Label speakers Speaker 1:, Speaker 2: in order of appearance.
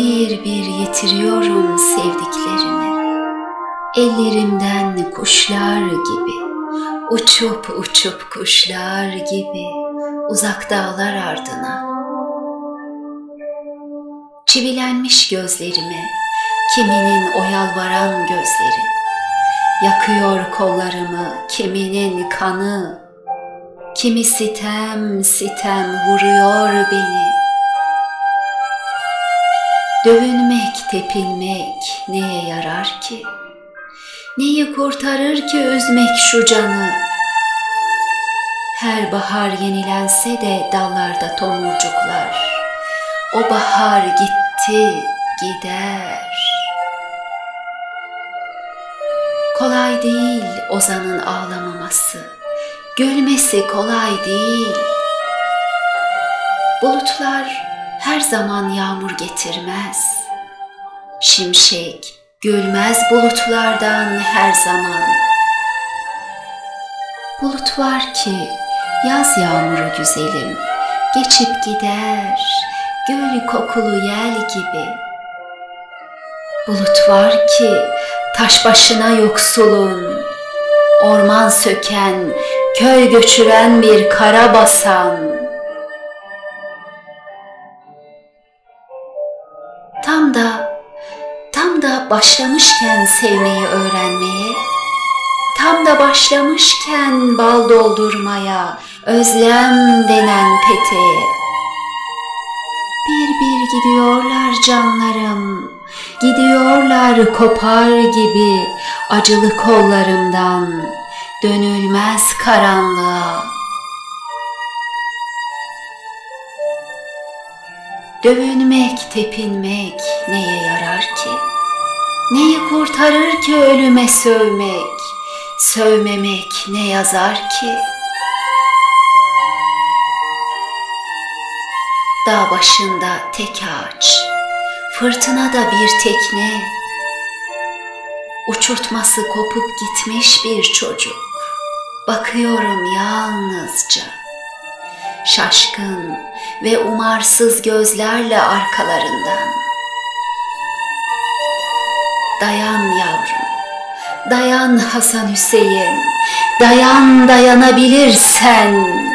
Speaker 1: bir bir yitiriyorum sevdiklerimi. Ellerimden kuşlar gibi, uçup uçup kuşlar gibi uzak dağlar ardına. Çivilenmiş gözlerime, kiminin o gözleri, yakıyor kollarımı kiminin kanı, kimi sitem sitem vuruyor beni. Dövünmek, tepinmek neye yarar ki? Neyi kurtarır ki üzmek şu canı? Her bahar yenilense de dallarda tomurcuklar. O bahar gitti, gider. Kolay değil ozanın ağlamaması, gülmesi kolay değil. Bulutlar her zaman yağmur getirmez. Şimşek gülmez bulutlardan her zaman. Bulut var ki yaz yağmuru güzelim, geçip gider, göl kokulu yel gibi. Bulut var ki taş başına yoksulun, orman söken, köy göçüren bir kara basan. Tam da, tam da başlamışken sevmeyi öğrenmeye, tam da başlamışken bal doldurmaya, özlem denen peteğe. Bir bir gidiyorlar canlarım, gidiyorlar kopar gibi acılı kollarımdan, dönülmez karanlığa. Dövünmek, tepinmek neye yarar ki? Neyi kurtarır ki ölüme sövmek? Sövmemek ne yazar ki? Dağ başında tek ağaç, fırtınada bir tekne, uçurtması kopup gitmiş bir çocuk. Bakıyorum yalnızca, şaşkın ve umarsız gözlerle arkalarından. Dayan yavrum, dayan Hasan Hüseyin, dayan dayanabilirsen.''